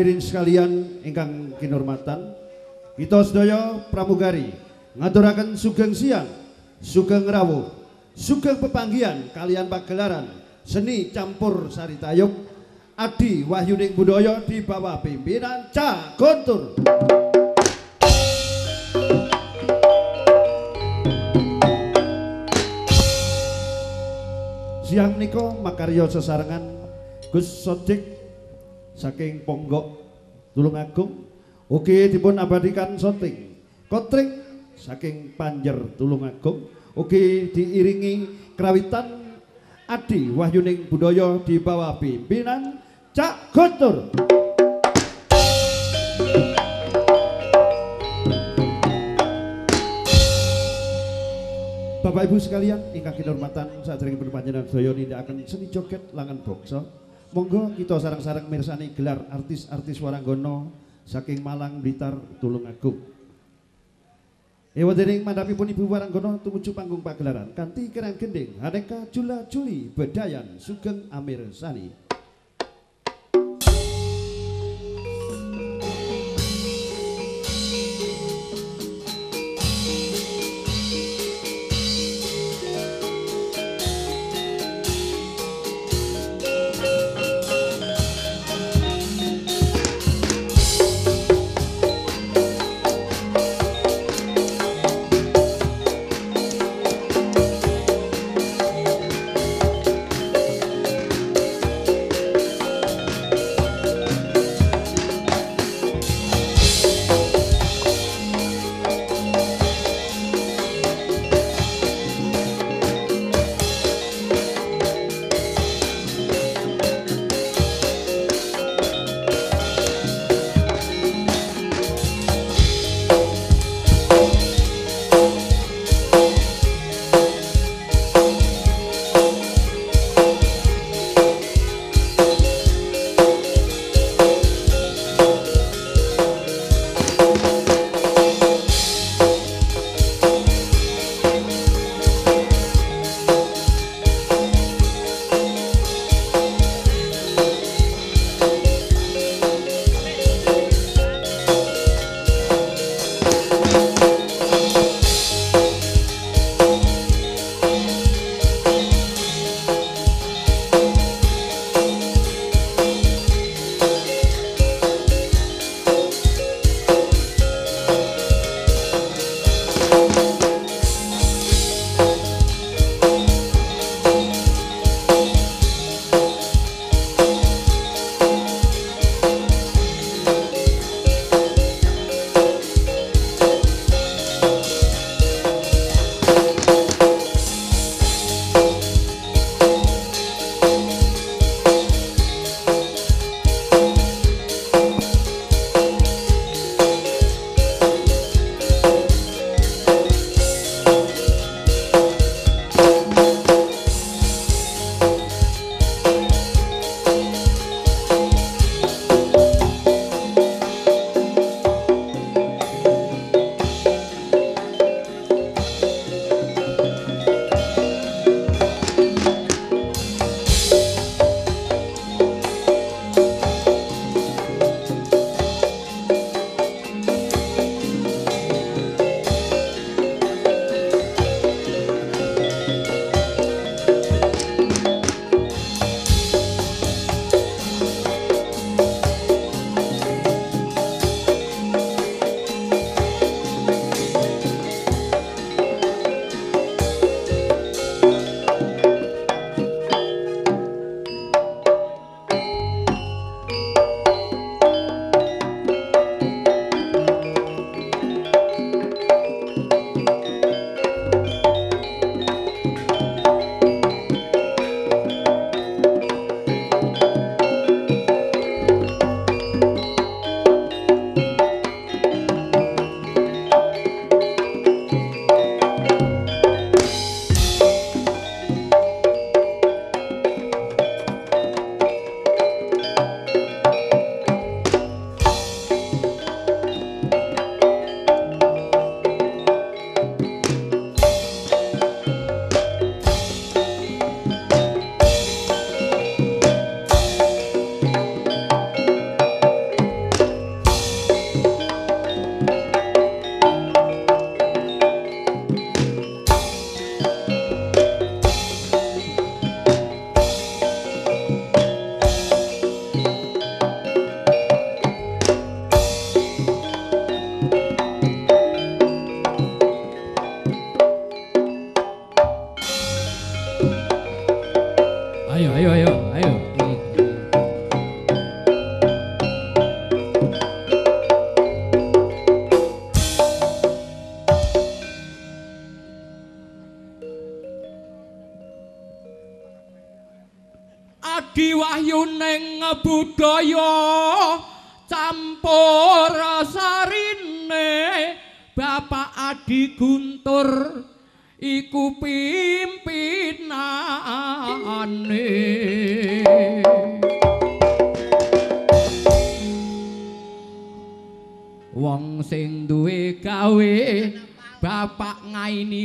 hadirin sekalian ingkang kinurmatan, kita sedaya pramugari ngaturaken sugeng siang, sugeng rawuh, sugeng pepanggihan kalian pagelaran seni campur sari tayub Adi Wahyuning Budaya di bawah pimpinan Cak Guntur. Siang niko makarya sesarengan Gus Sodik saking Ponggok Tulungagung ugi dipun abadikan soting kotring saking Panjer Tulungagung ugi diiringi kerawitan Adi Wahyuning Budaya di bawah pimpinan Cak Guntur. Bapak Ibu sekalian, ingkang kinurmatan saat sering berpanjangan saya akan seni joget langan bokso. Monggo kita sarang-sarang mirsani gelar artis-artis waranggono saking Malang, Blitar, Tulungagung. Ewa dening mandapipun Ibu Waranggono tumuju panggung pagelaran kanthi kerang gending aneka jula juli bedayan sugeng Amir Sani.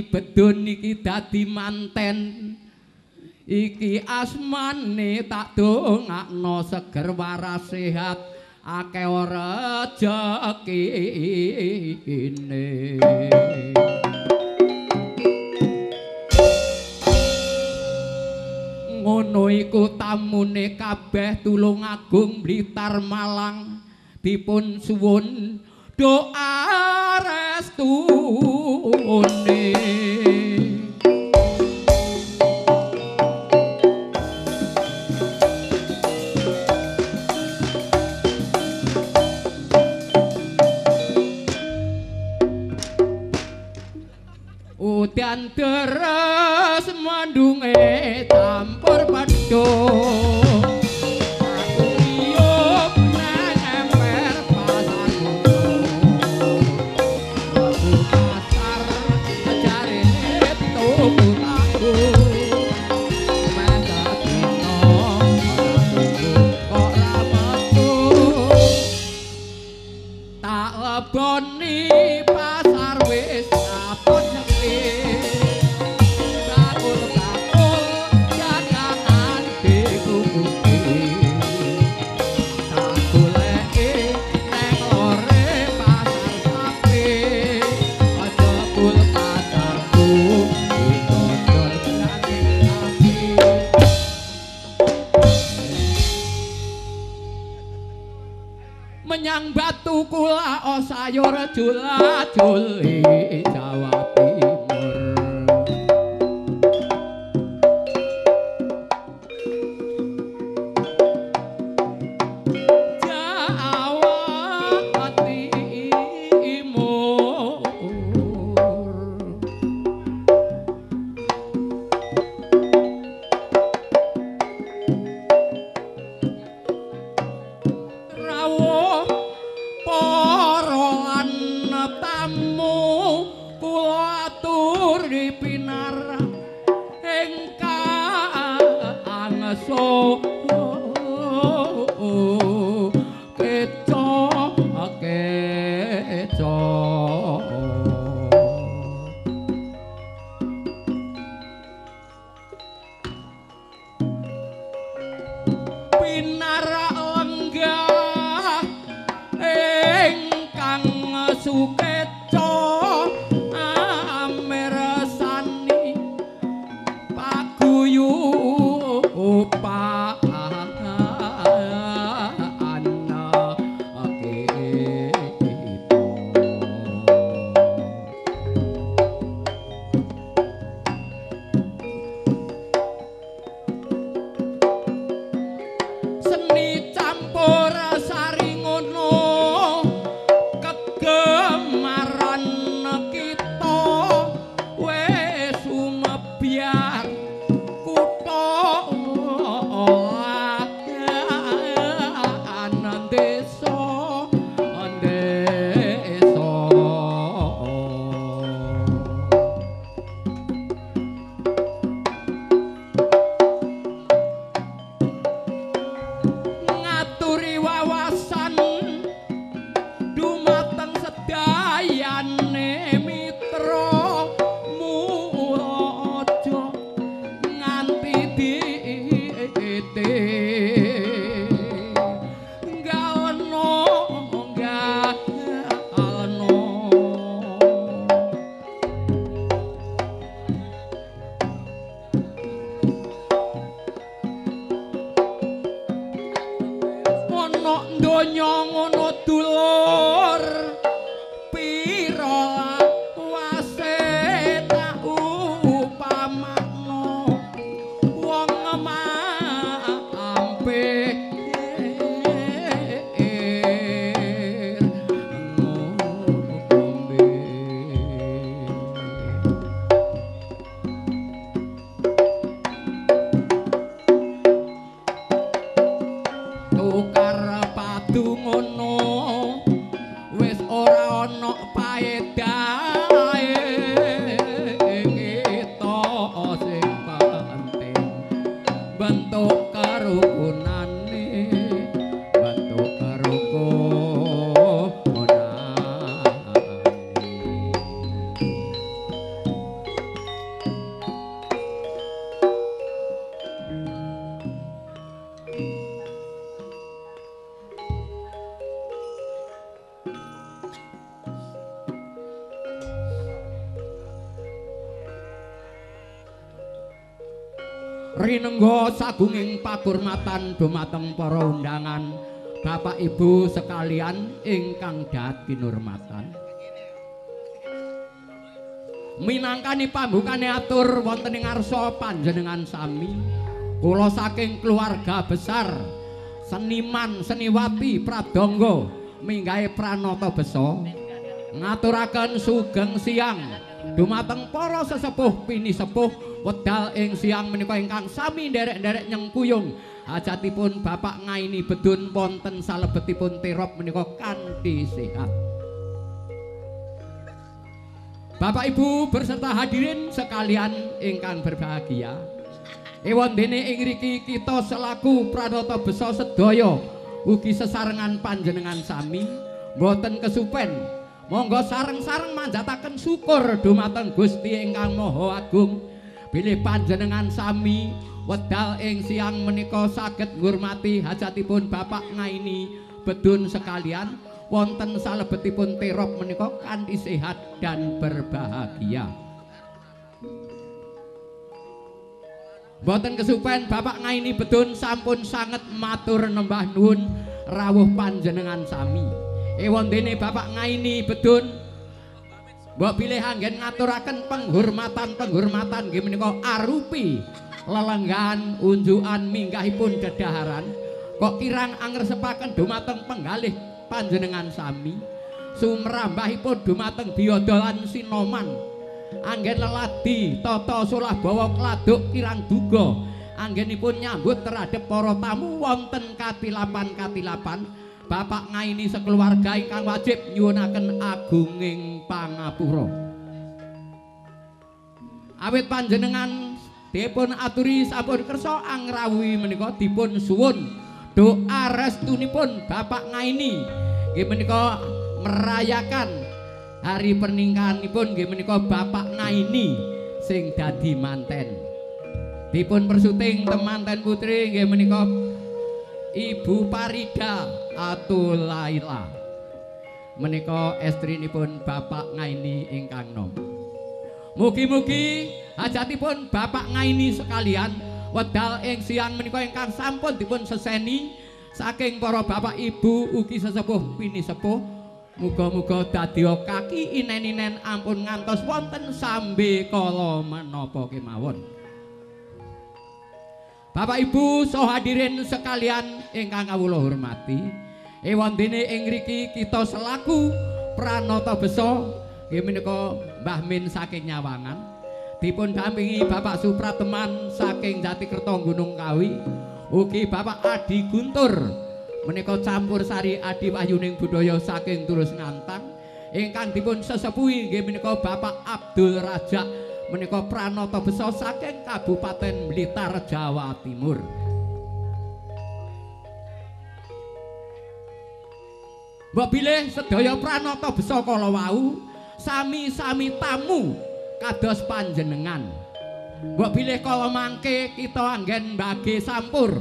bedun iki dadi manten. Iki asmane tak dongakno seger waras sehat. Akeh rejeki ini ngono iku tamune kabeh tulung agung blitar malang. Dipun suwun doa restune Udan deres mandung etam Sayur chula, chulita. Sagunging pakurmatan dumateng para undangan Bapak Ibu sekalian ingkang dadi nurmatan Minangkani pambukane atur wonten ing ngarsa panjenengan sami kula saking keluarga besar seniman seniwati pradangga minggahe pranata besa ngaturaken sugeng siang dumateng para sesepuh pini sepuh wedal ing siang menika ingkang sami nderek-nderek nyengkuyung. Hajatipun Bapak ngaini bedun wonten salebetipun terop menika kanthi sehat. Bapak Ibu berserta hadirin sekalian ingkang berbahagia. Ewan dene ing riki kita selaku pranata besa sedaya ugi sesarengan panjenengan sami boten kesupen monggo sareng-sareng manjataken syukur dumateng Gusti ingkang Maha Agung bilih panjenengan sami wedal ing siang menika saged ngurmati hajatipun Bapak ngaini bedun sekalian wonten salebetipun terop menika kanthi sehat dan berbahagia. Boten kesupen Bapak ngaini bedun sampun sanget matur nembah nuwun rawuh panjenengan sami. Ewon dene Bapak ngaini bedun. Mbok pilih anggen ngaturaken penghormatan-penghormatan nggih menika arupi lelenggan unjukan minggahipun dedaharan. Kok kirang angresepaken dumateng penggalih panjenengan sami sumrambahipun dumateng biyada lan sinoman. Anggen leladi tata solah bawa kladuk kirang duga. Anggenipun nyambut terhadap para tamu wonten katilapan-katilapan Bapak ngaini sekeluarga ingkang wajib nyuwunaken agunging pangapura. Awit panjenengan dipun aturi sampun kersa angrawuhi menika dipun suwun. Doa restunipun Bapak ngaini. Nggih menika merayakan hari pernikahanipun nggih menika Bapak ngaini sing dadi manten. Dipun persuting temanten putri nggih menika Ibu Parida Atulaila menika estrinipun Bapak ngaini ingkang nom. Mugi-mugi hajatipun Bapak ngaini sekalian wedal ing siang menika ingkang sampun dipun seseni saking para bapak ibu ugi sesepuh pini sepuh muga-muga dadya kaki inen-inen ampun ngantos wonten sambe kala menapa kemawon. Bapak Ibu so hadirin sekalian ingkang kawula hormati ewon dene ing riki kita selaku pranata besa. Nggih menika Mbah Min saking Nyawangan. Dipun dampingi Bapak Suprateman saking Jatikerto Gunung Kawi. Ugi Bapak Adi Guntur menika campur sari Adi Wahyuning Budaya saking Tulus Ngantang ingkang dipun sesepuhi nggih menika Bapak Abdul Rajak menika pranata besa saking Kabupaten Blitar Jawa Timur Mbok bilih sedaya pranata besa kala wau sami-sami tamu kados panjenengan. Mbok bilih kala mangke kita anggen mbage sampur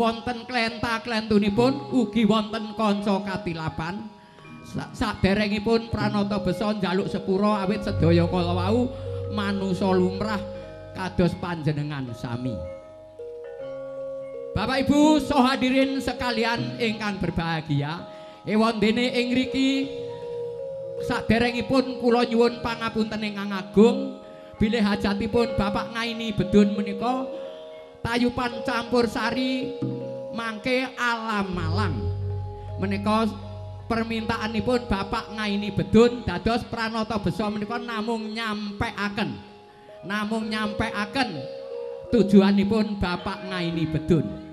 wonten klenta-klentunipun ugi wonten kanca katilapan. Saderengipun pranata besa njaluk sepura awit sedaya kala wau manusa lumrah kados panjenengan sami. Bapak Ibu so hadirin sekalian ingkang berbahagia, ewon dene ing riki saderengipun kula nyuwun pangapunten ingkang agung bilih hajatipun Bapak ngaini bedun menika tayupan campur sari mangke alam malang. Menika permintaanipun Bapak ngaini bedun dados pranata besa menika namung nyampeaken. Namung nyampeaken tujuanipun Bapak ngaini bedun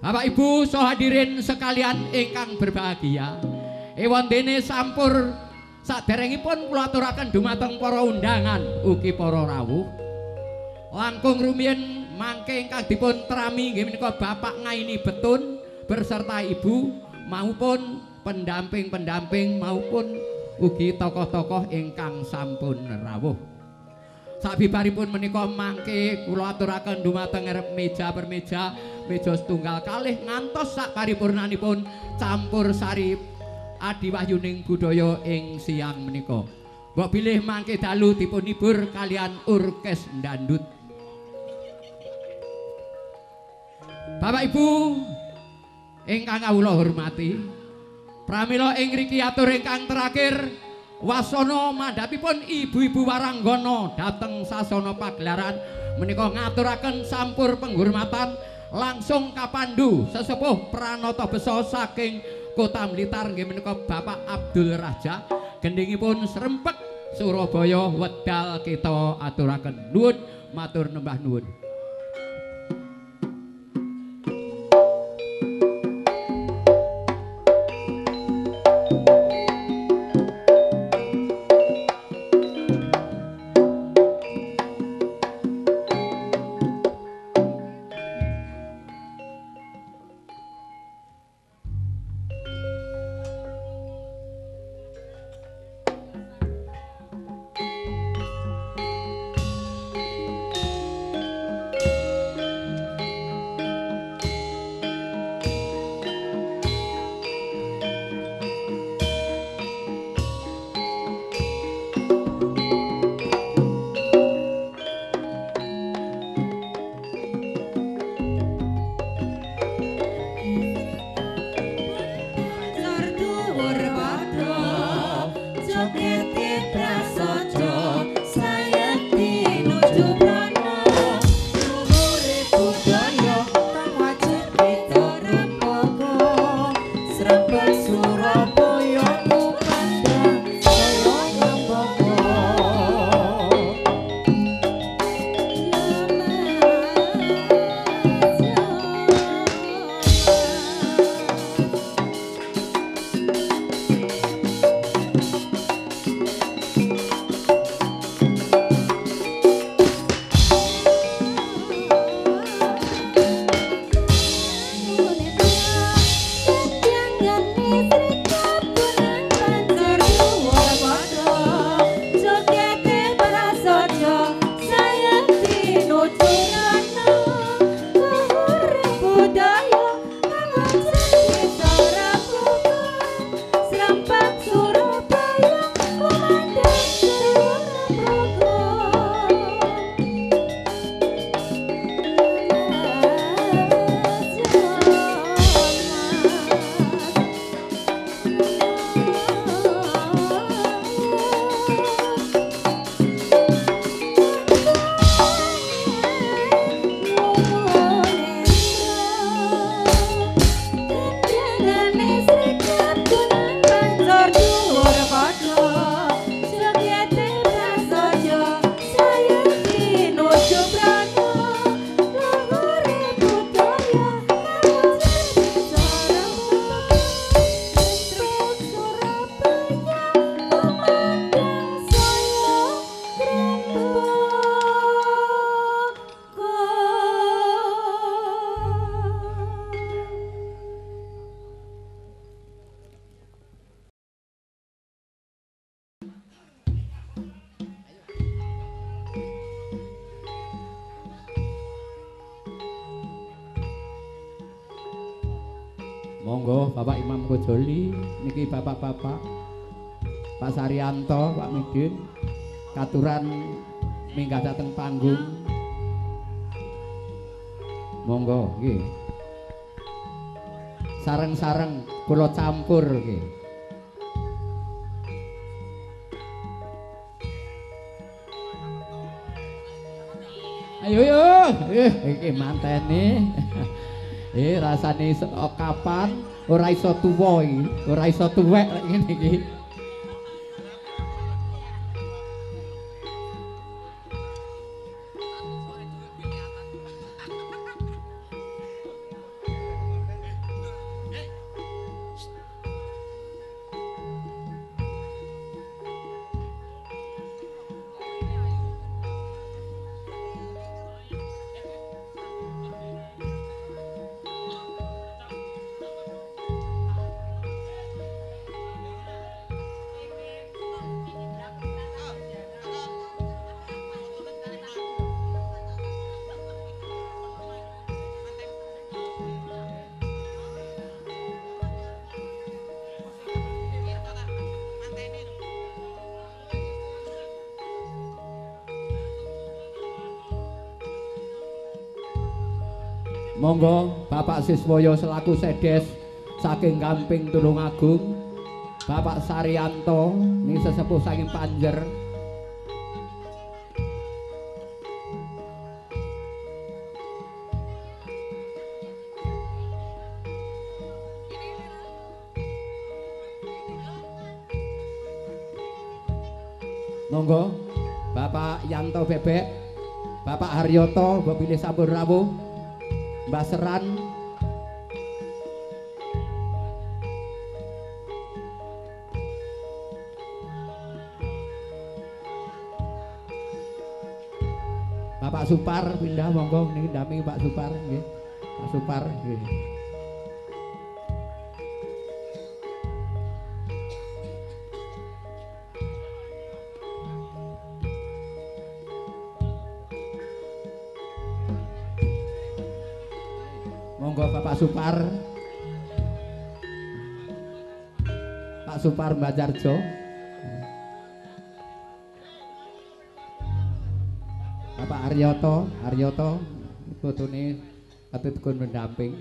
Bapak Ibu so hadirin sekalian ingkang berbahagia Ewandene sampur saderengipun kula aturaken dumateng para undangan ugi para rawuh. Langkung rumiyin mangke ingkang dipun nggih menika Bapak Ngaini Betun berserta Ibu maupun pendamping-pendamping maupun ugi tokoh-tokoh ingkang sampun rawuh. Sabibaripun menika mangke kula aturaken dumateng ngarep meja per meja, meja setunggal kalih ngantos sak paripurnanipun campur sari adiwahyuning budaya ing siang menika. Mbok bilih mangke dalu dipun hibur kalian orkes ndandut. Bapak Ibu ingkang kawula hormati, pramila ing riki atur ingkang terakhir wasana mandhapipun ibu-ibu waranggana dhateng sasana pagelaran menika ngaturaken sampur penghormatan langsung kapandu sesepuh pranata besa saking Kota Blitar. Nggih menika Bapak Abdul Raja. Gendhingipun Srempek Surabaya wedal kita aturaken. Nuwun matur nembah nuwun Midin katuran minggah dateng panggung. Monggo nggih. Sareng-sareng kula campur nggih. Ayo yo, eh iki manteni. Eh rasane kapan ora iso tuwa iki, ora iso tuwek ngene iki. Monggo Bapak Siswoyo selaku sedes saking Gamping Tulungagung. Bapak Saryanto ning sesepuh saking Panjer. Monggo Bapak Yanto Bebek, Bapak Haryoto, mbok pilih sampun rawuh. Mbak Seran. Bapak Supar pindah monggo niki ndami Pak Supar nggih. Pak Supar nggih. Supar. Pak Supar Bajarjo. Bapak Aryoto, Aryoto fotone katut kun mendamping.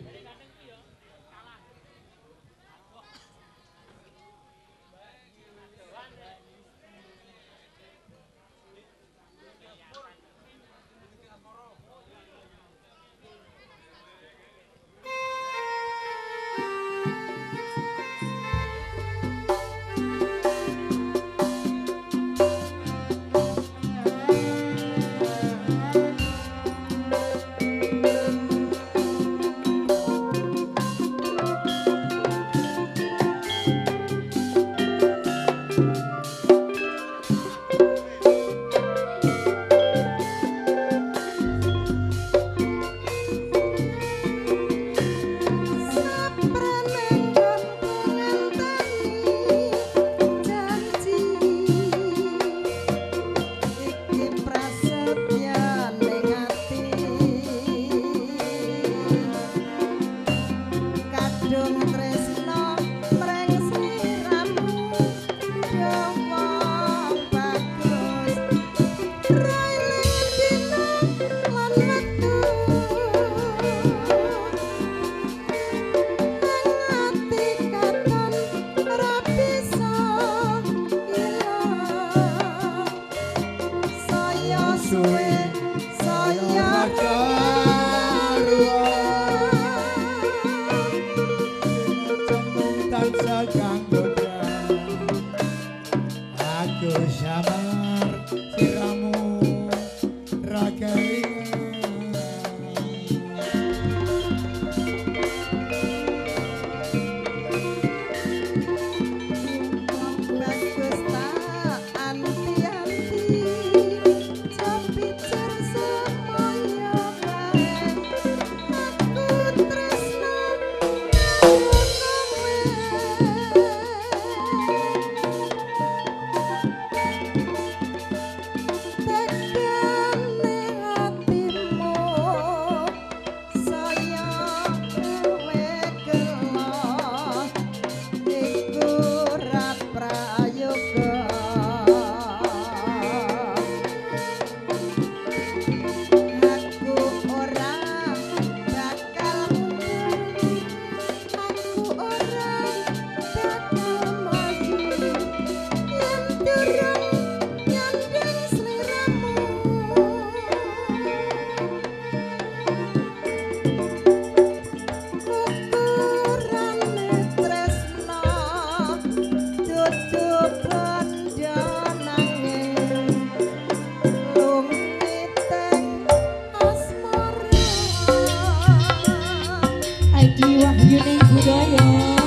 unique budaya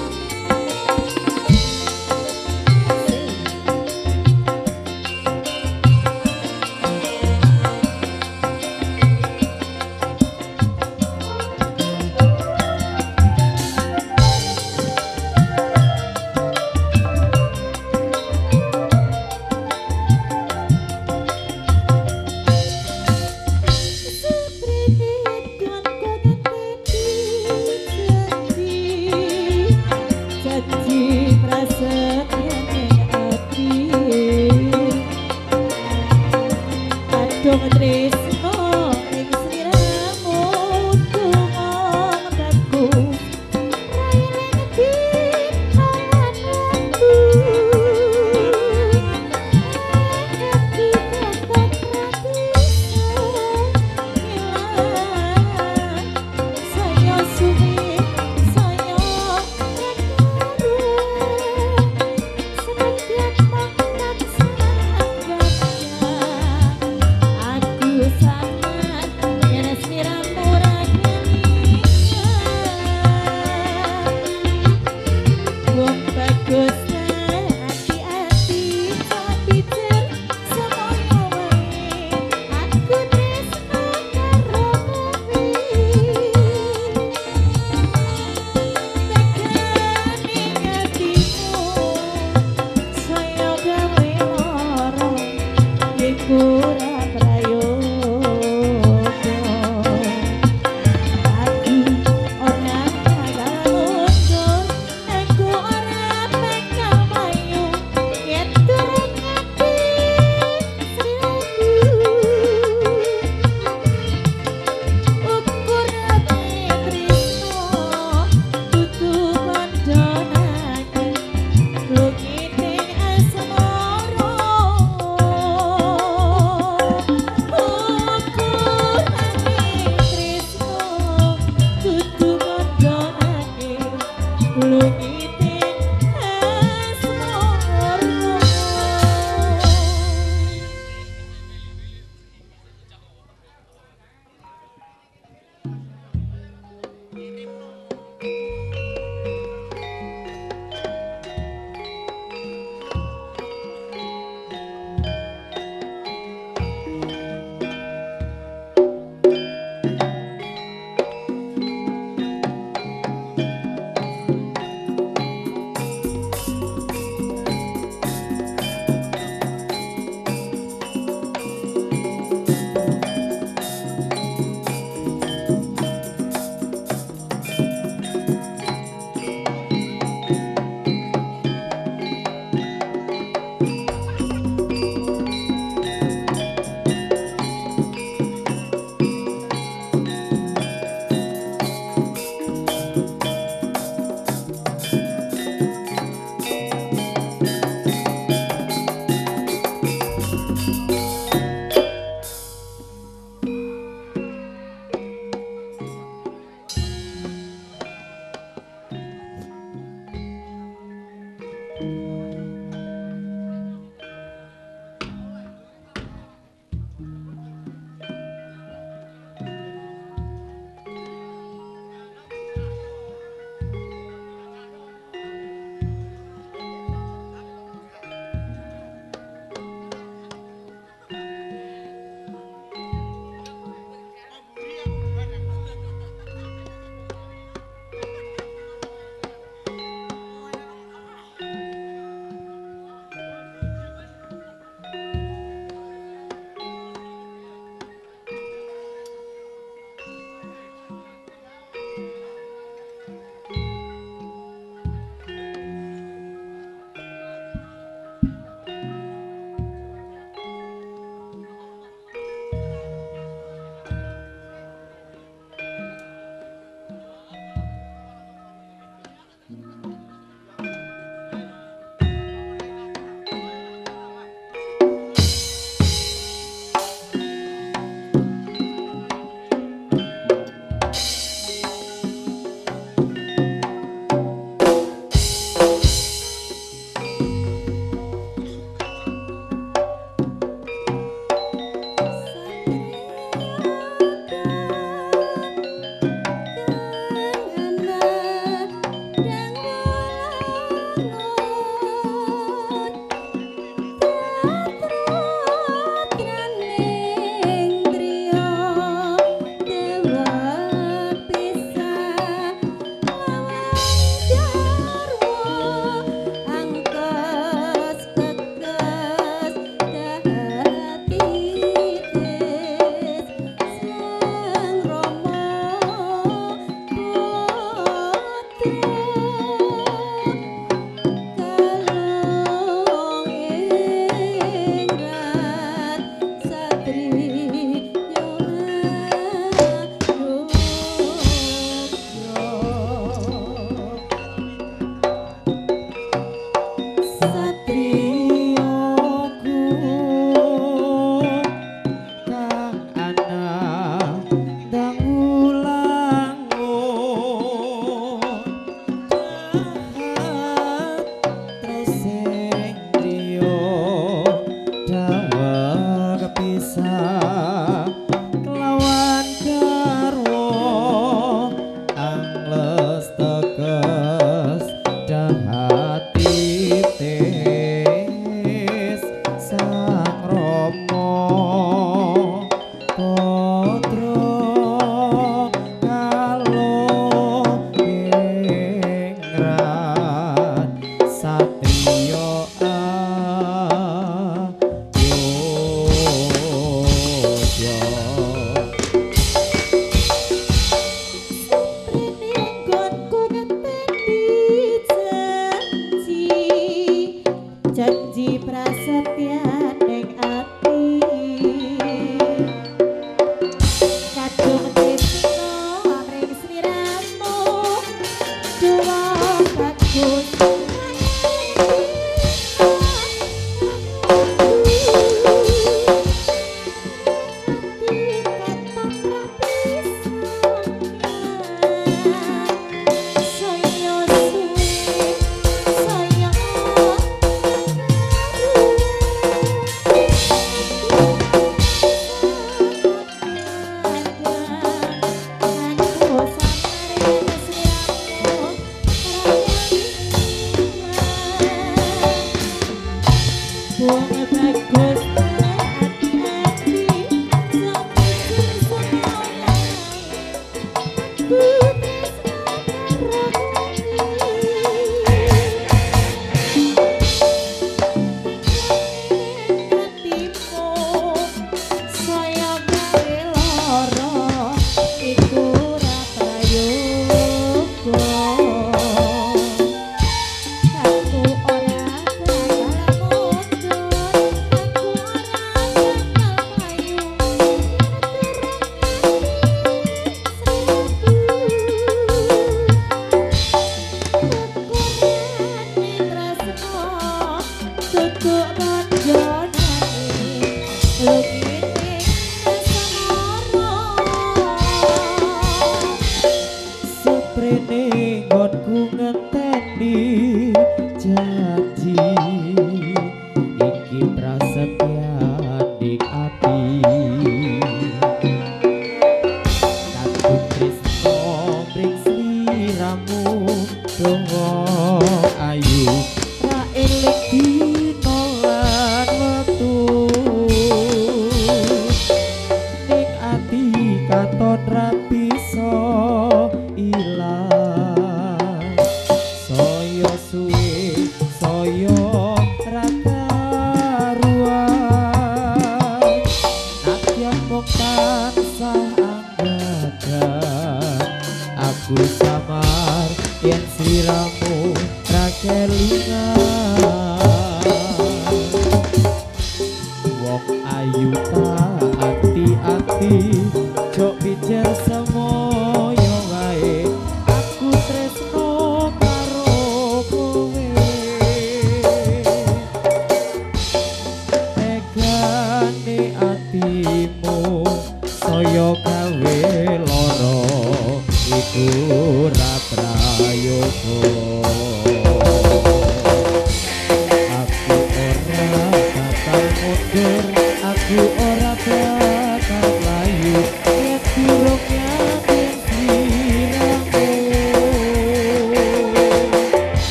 so long.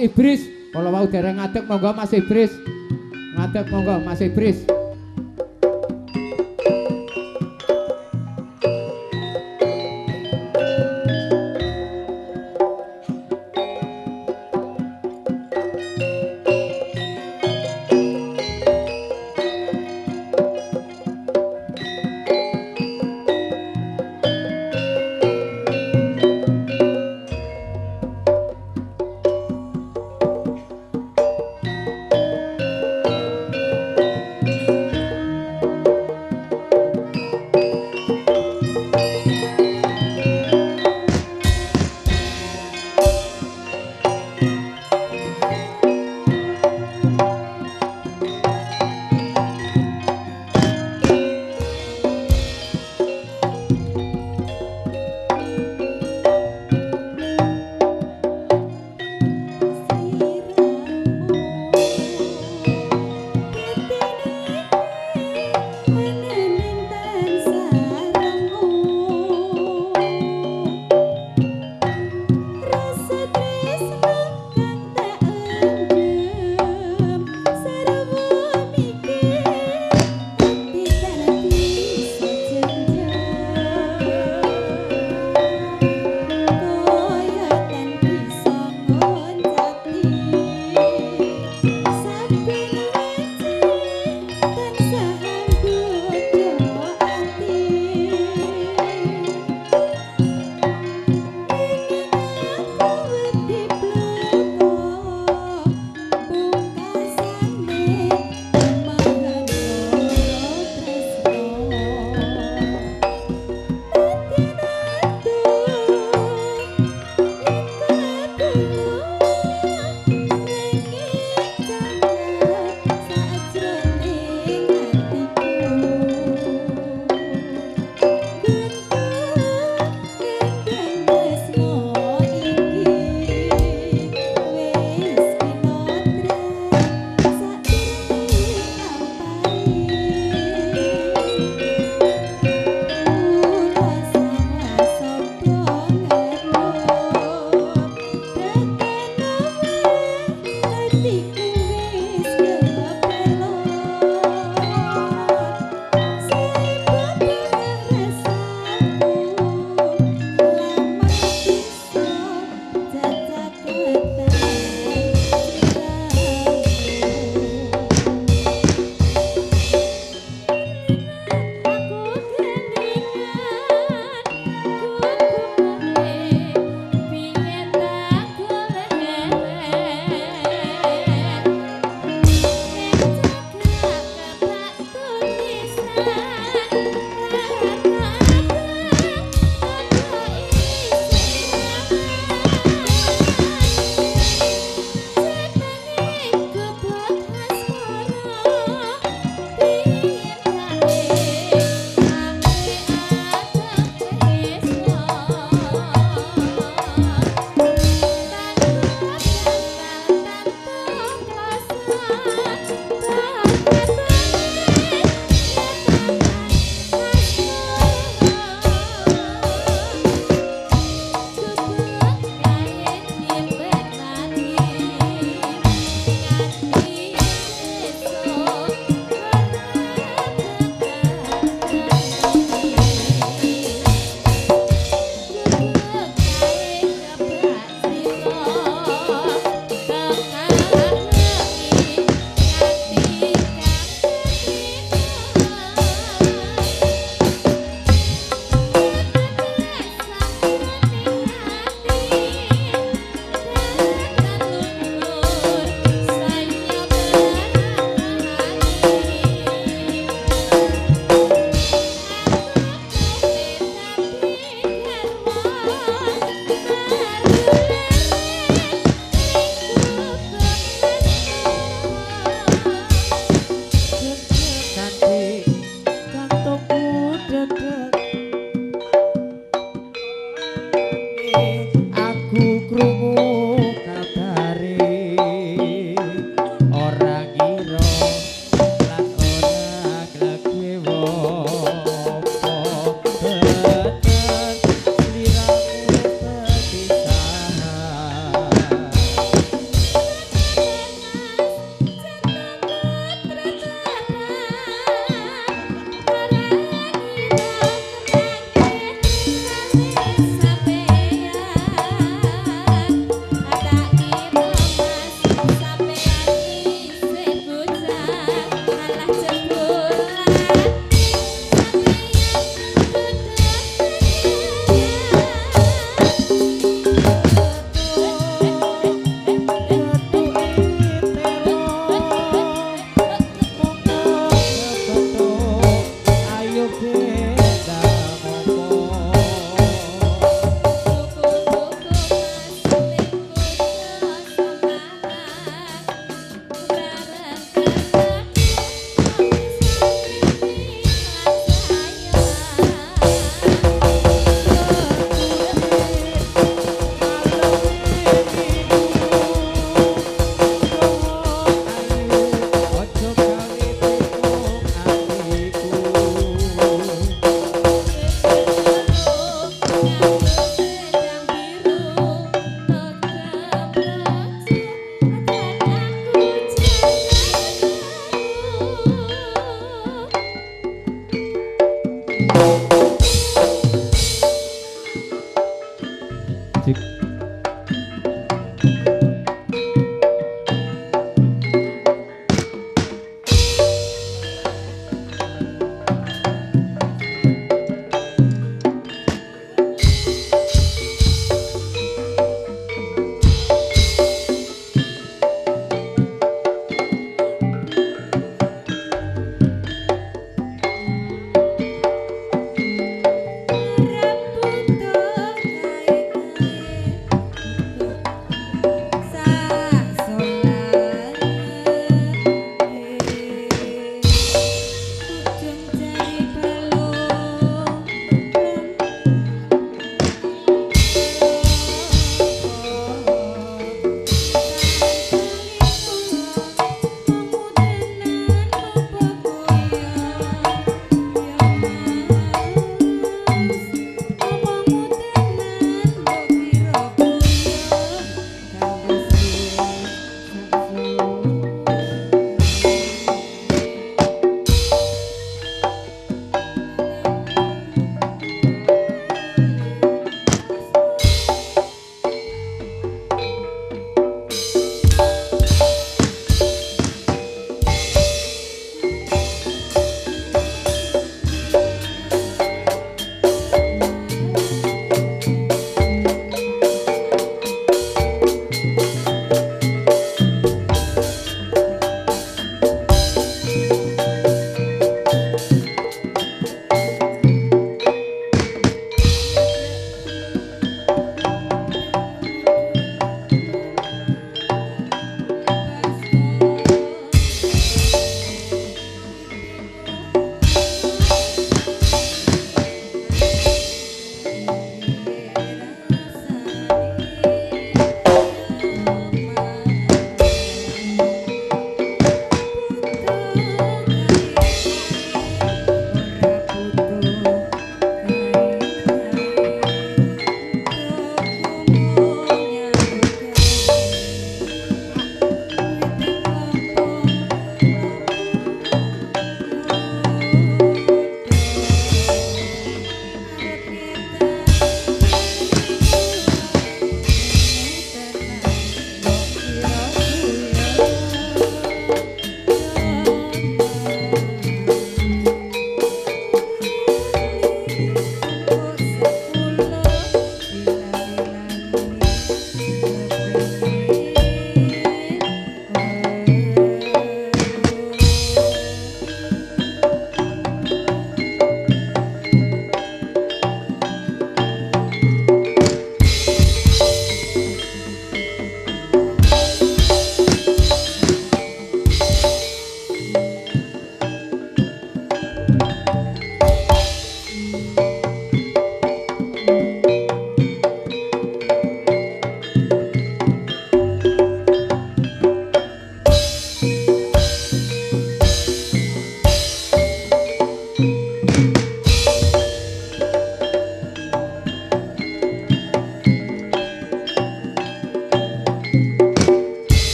Ibris, kalau wau dereng ngadeg monggo Mas Ibris. Ngadeg monggo Mas Ibris.